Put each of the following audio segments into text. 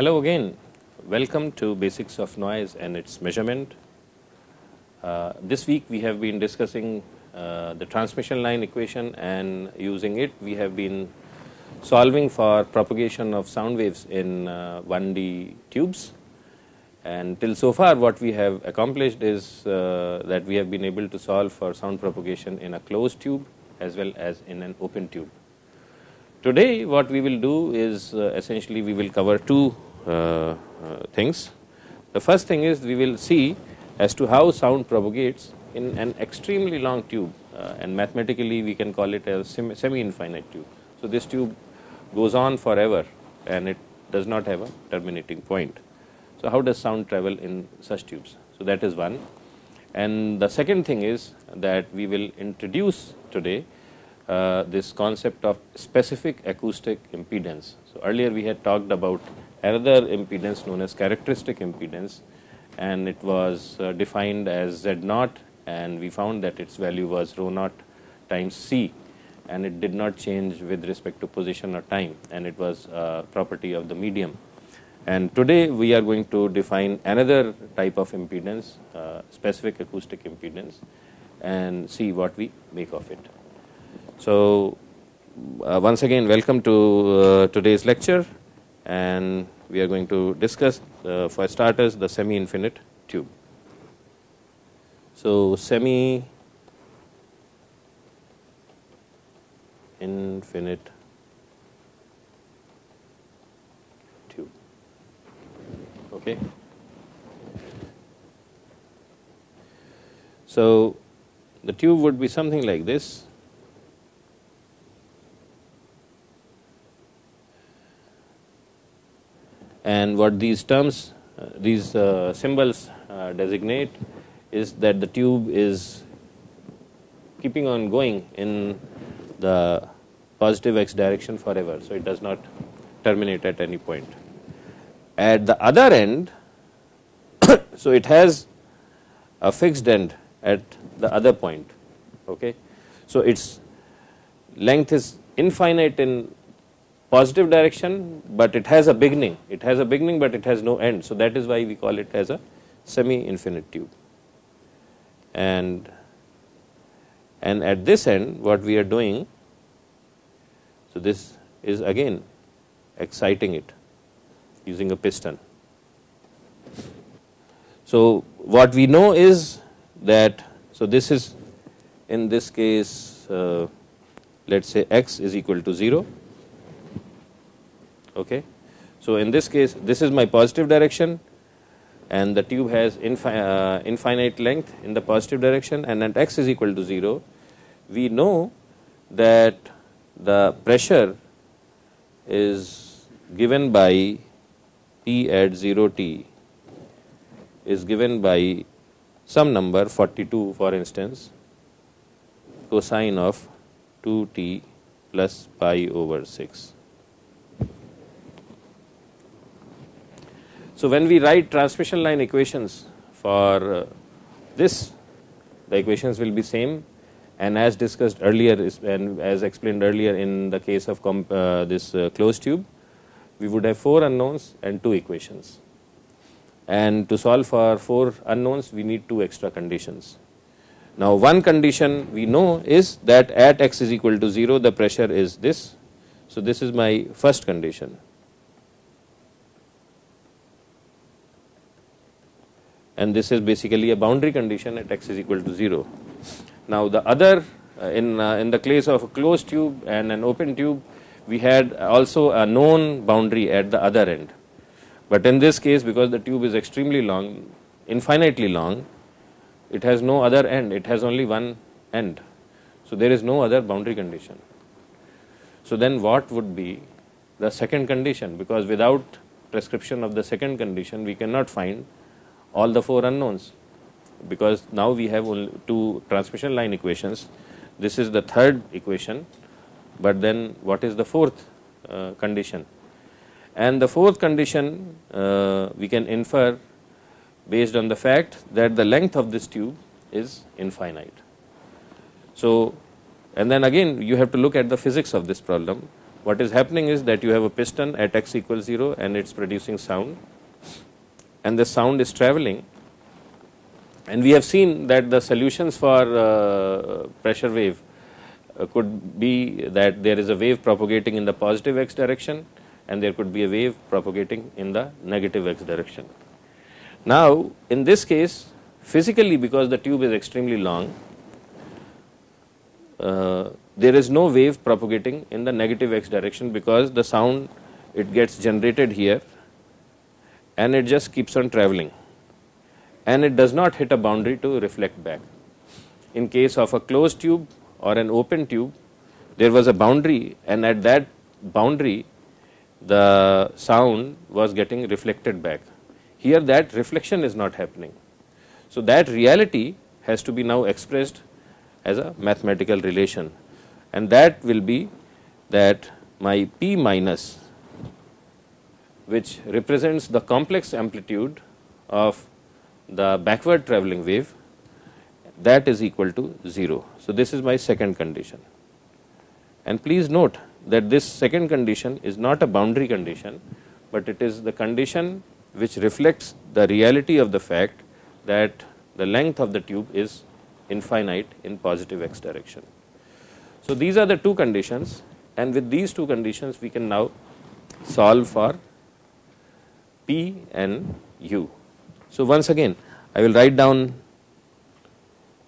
Hello again. Welcome to Basics of Noise and its Measurement. Uh, this week we have been discussing uh, the transmission line equation and using it we have been solving for propagation of sound waves in uh, 1D tubes. And till so far what we have accomplished is uh, that we have been able to solve for sound propagation in a closed tube as well as in an open tube. Today what we will do is uh, essentially we will cover two things. The first thing is we will see as to how sound propagates in an extremely long tube uh, and mathematically we can call it a semi infinite tube. So, this tube goes on forever and it does not have a terminating point. So, how does sound travel in such tubes? So, that is one and the second thing is that we will introduce today uh, this concept of specific acoustic impedance. So, earlier we had talked about another impedance known as characteristic impedance and it was uh, defined as Z naught and we found that its value was rho naught times C and it did not change with respect to position or time and it was a property of the medium. And today we are going to define another type of impedance, uh, specific acoustic impedance and see what we make of it. So, uh, once again welcome to uh, today's lecture and we are going to discuss uh, for starters the semi infinite tube. So, semi infinite tube. Okay. So, the tube would be something like this. And what these terms, uh, these uh, symbols uh, designate is that the tube is keeping on going in the positive x direction forever. So, it does not terminate at any point. At the other end, so it has a fixed end at the other point. Okay. So, its length is infinite in positive direction, but it has a beginning. It has a beginning, but it has no end. So, that is why we call it as a semi infinite tube. And and at this end what we are doing so this is again exciting it using a piston so what we know is that so this is in this case uh, let us say x is equal to 0 okay so in this case this is my positive direction and the tube has infi uh, infinite length in the positive direction and at x is equal to 0 we know that the pressure is given by P at 0 t is given by some number 42 for instance cosine of 2 t plus pi over 6. So, when we write transmission line equations for uh, this the equations will be same. And as discussed earlier and as explained earlier in the case of uh, this uh, closed tube we would have four unknowns and two equations. And to solve for four unknowns we need two extra conditions. Now one condition we know is that at x is equal to 0 the pressure is this. So this is my first condition and this is basically a boundary condition at x is equal to 0 now, the other uh, in, uh, in the case of a closed tube and an open tube, we had also a known boundary at the other end. But in this case, because the tube is extremely long, infinitely long, it has no other end, it has only one end. So, there is no other boundary condition. So, then what would be the second condition? Because without prescription of the second condition, we cannot find all the four unknowns because now we have only two transmission line equations. This is the third equation, but then what is the fourth uh, condition? And the fourth condition uh, we can infer based on the fact that the length of this tube is infinite. So, and then again you have to look at the physics of this problem. what is happening is that you have a piston at x equals 0 and it is producing sound and the sound is traveling and we have seen that the solutions for uh, pressure wave uh, could be that there is a wave propagating in the positive x direction and there could be a wave propagating in the negative x direction. Now, in this case physically because the tube is extremely long, uh, there is no wave propagating in the negative x direction because the sound it gets generated here and it just keeps on traveling and it does not hit a boundary to reflect back. In case of a closed tube or an open tube, there was a boundary and at that boundary the sound was getting reflected back. Here that reflection is not happening. So, that reality has to be now expressed as a mathematical relation and that will be that my P minus which represents the complex amplitude of the backward travelling wave that is equal to 0. So, this is my second condition and please note that this second condition is not a boundary condition, but it is the condition which reflects the reality of the fact that the length of the tube is infinite in positive x direction. So, these are the two conditions and with these two conditions we can now solve for P and U. So, once again I will write down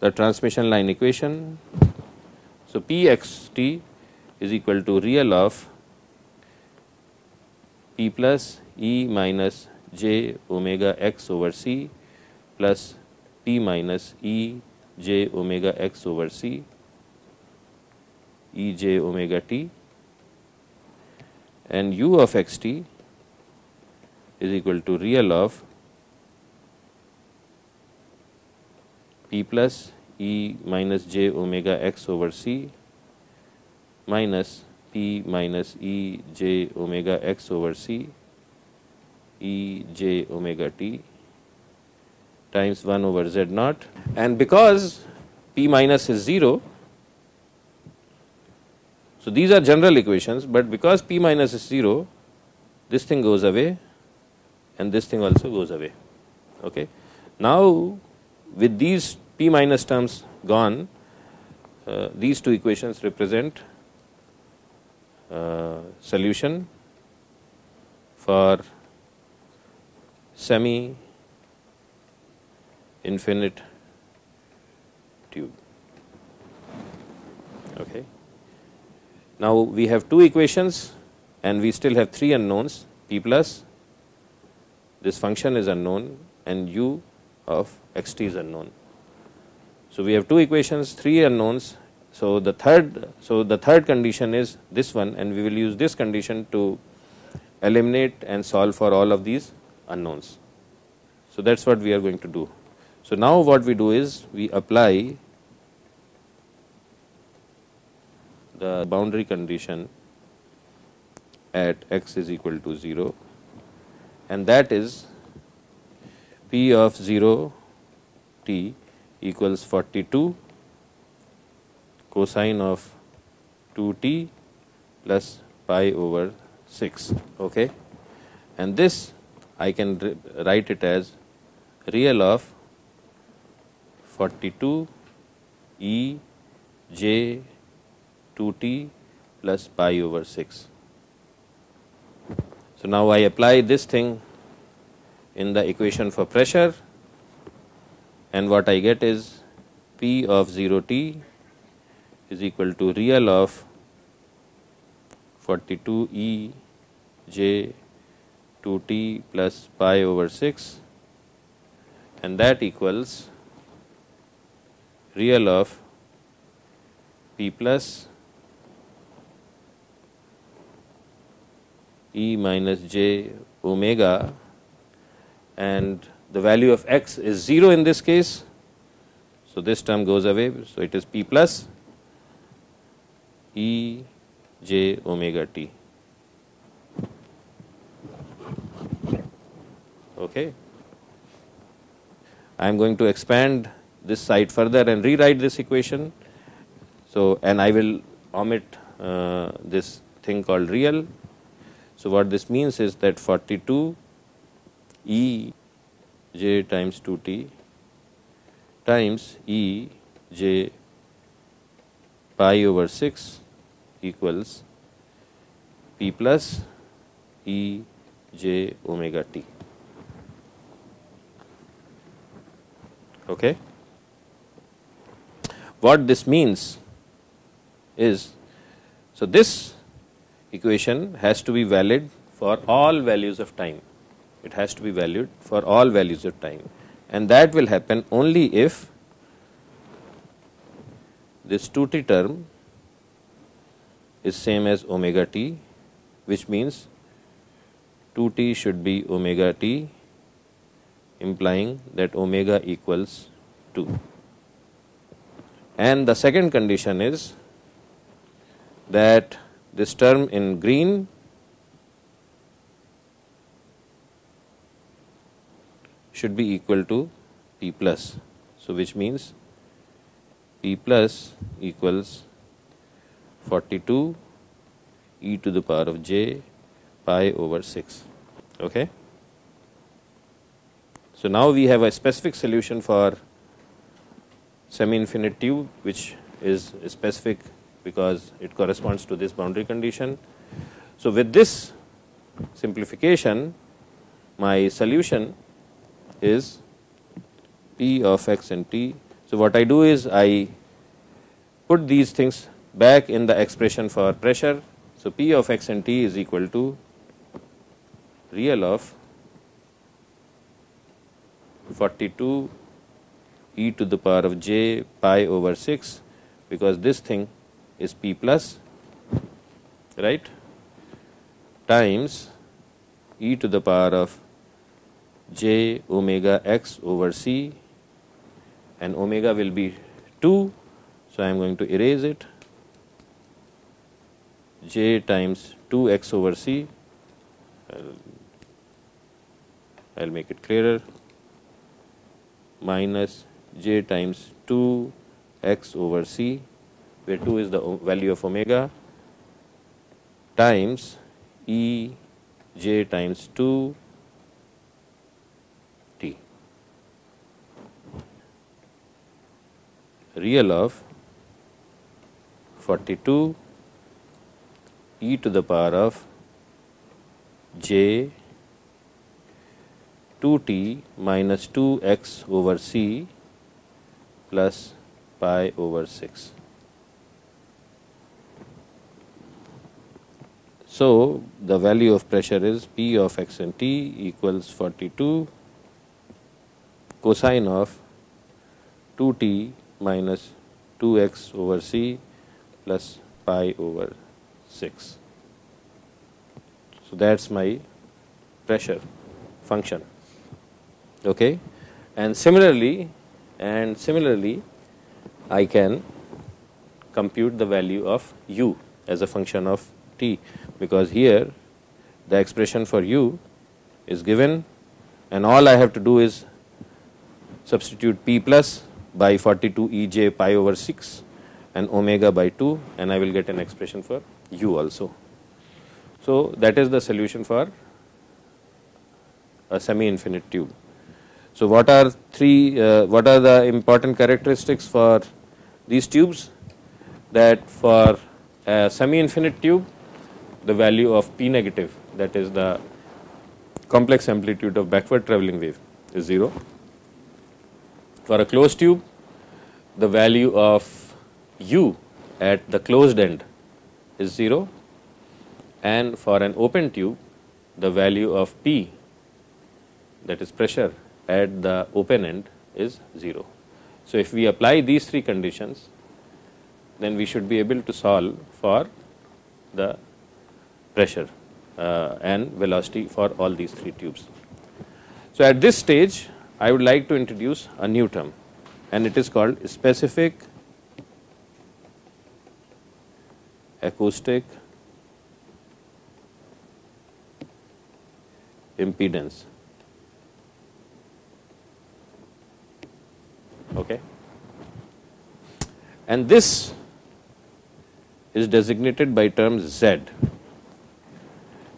the transmission line equation. So, P x t is equal to real of P plus E minus j omega x over c plus P minus E j omega x over c E j omega t and u of x t is equal to real of p plus e minus j omega x over c minus p minus e j omega x over c e j omega t times 1 over z naught. And because p minus is 0 so these are general equations but because p minus is 0 this thing goes away and this thing also goes away. Okay? Now with these p minus terms gone uh, these two equations represent uh, solution for semi infinite tube. Okay? Now we have two equations and we still have three unknowns p plus this function is unknown and u of x t is unknown. So we have two equations three unknowns. So the third so the third condition is this one and we will use this condition to eliminate and solve for all of these unknowns. So that's what we are going to do. So now what we do is we apply the boundary condition at x is equal to 0 and that is p of 0 t equals 42 cosine of 2t plus pi over 6 okay and this I can write it as real of 42 e j 2t plus pi over 6. So, now I apply this thing in the equation for pressure and what I get is P of 0 t is equal to real of 42 e j 2 t plus pi over 6 and that equals real of p plus e minus j omega and the value of x is 0 in this case. So, this term goes away. So, it is p plus e j omega t. Okay. I am going to expand this side further and rewrite this equation. So, and I will omit uh, this thing called real. So, what this means is that 42 E j times 2 t times E j pi over 6 equals p plus E j omega t. Okay. What this means is, so this equation has to be valid for all values of time. It has to be valid for all values of time and that will happen only if this 2t term is same as omega t which means 2t should be omega t implying that omega equals 2. And the second condition is that this term in green should be equal to p plus. So, which means p plus equals 42 e to the power of j pi over 6. Okay. So, now we have a specific solution for semi infinite tube which is specific because it corresponds to this boundary condition. So, with this simplification my solution is P of x and t. So, what I do is I put these things back in the expression for pressure. So, P of x and t is equal to real of 42 e to the power of j pi over 6 because this thing is p plus right? Times e to the power of j omega x over c and omega will be 2. So, I am going to erase it. J times 2 x over c. I will make it clearer. Minus j times 2 x over c where 2 is the value of omega times e j times 2 t real of 42 e to the power of j 2t minus 2x over c plus pi over 6. So, the value of pressure is P of x and t equals 42 cosine of 2t minus 2x over c plus pi over 6. So, that is my pressure function. Okay? And similarly and similarly I can compute the value of u as a function of t because here the expression for u is given and all I have to do is substitute p plus by 42 e j pi over 6 and omega by 2 and I will get an expression for u also. So, that is the solution for a semi infinite tube. So, what are three, uh, what are the important characteristics for these tubes? That for a semi-infinite tube, the value of P negative, that is the complex amplitude of backward travelling wave is 0. For a closed tube, the value of U at the closed end is 0 and for an open tube, the value of P that is pressure at the open end is 0. So, if we apply these three conditions, then we should be able to solve for the pressure uh, and velocity for all these three tubes. So, at this stage I would like to introduce a new term and it is called specific acoustic impedance. okay and this is designated by term z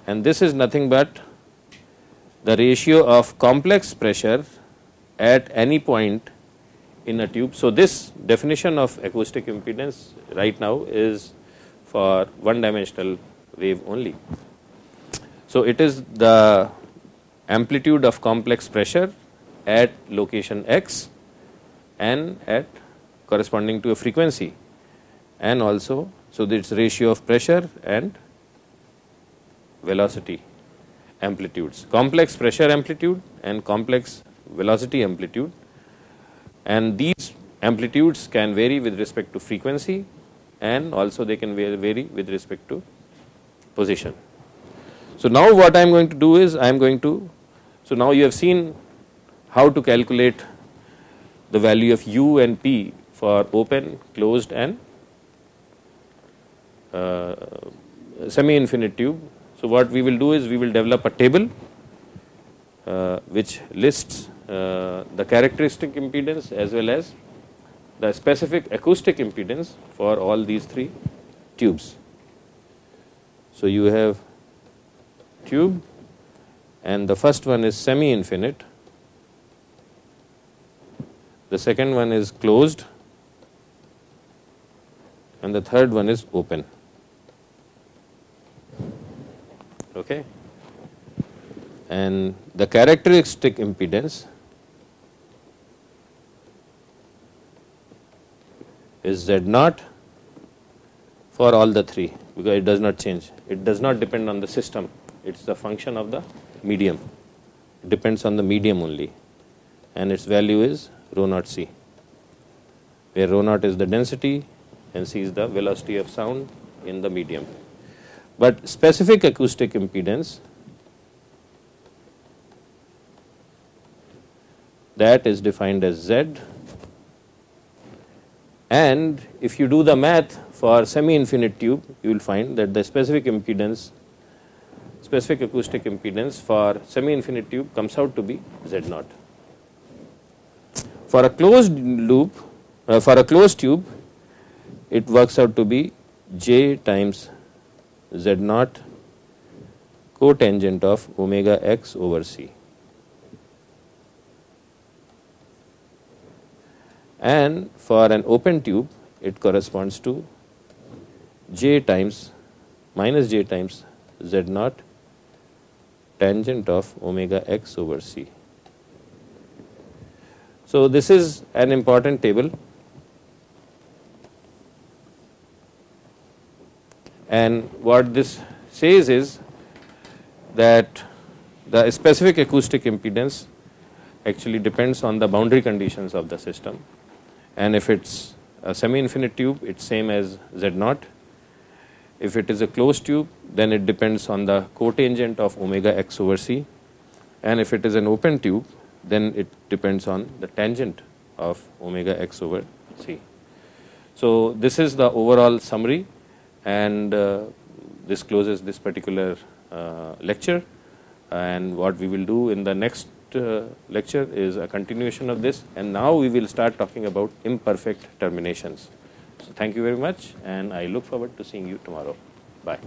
and this is nothing but the ratio of complex pressure at any point in a tube. So, this definition of acoustic impedance right now is for one dimensional wave only. So, it is the amplitude of complex pressure at location x and at corresponding to a frequency and also so this ratio of pressure and velocity amplitudes complex pressure amplitude and complex velocity amplitude and these amplitudes can vary with respect to frequency and also they can vary with respect to position. So, now what I am going to do is I am going to so now you have seen how to calculate the value of u and p for open, closed and uh, semi infinite tube. So, what we will do is we will develop a table uh, which lists uh, the characteristic impedance as well as the specific acoustic impedance for all these three tubes. So, you have tube and the first one is semi infinite, the second one is closed and the third one is open. Okay. And the characteristic impedance is Z naught for all the three because it does not change. It does not depend on the system, it is the function of the medium. It depends on the medium only and its value is rho naught c, where rho naught is the density and c is the velocity of sound in the medium. But specific acoustic impedance that is defined as Z and if you do the math for semi infinite tube you will find that the specific impedance specific acoustic impedance for semi infinite tube comes out to be Z naught. For a closed loop uh, for a closed tube it works out to be J times Z naught cotangent of omega x over c. And for an open tube, it corresponds to J times minus J times Z naught tangent of omega x over c. So, this is an important table and what this says is that the specific acoustic impedance actually depends on the boundary conditions of the system. And if it's a semi infinite tube it's same as z naught. If it is a closed tube then it depends on the cotangent of omega x over c. And if it is an open tube then it depends on the tangent of omega x over c. So this is the overall summary and uh, this closes this particular uh, lecture and what we will do in the next uh, lecture is a continuation of this and now we will start talking about imperfect terminations. So, thank you very much and I look forward to seeing you tomorrow. Bye.